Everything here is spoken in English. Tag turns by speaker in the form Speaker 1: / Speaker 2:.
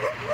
Speaker 1: Hey,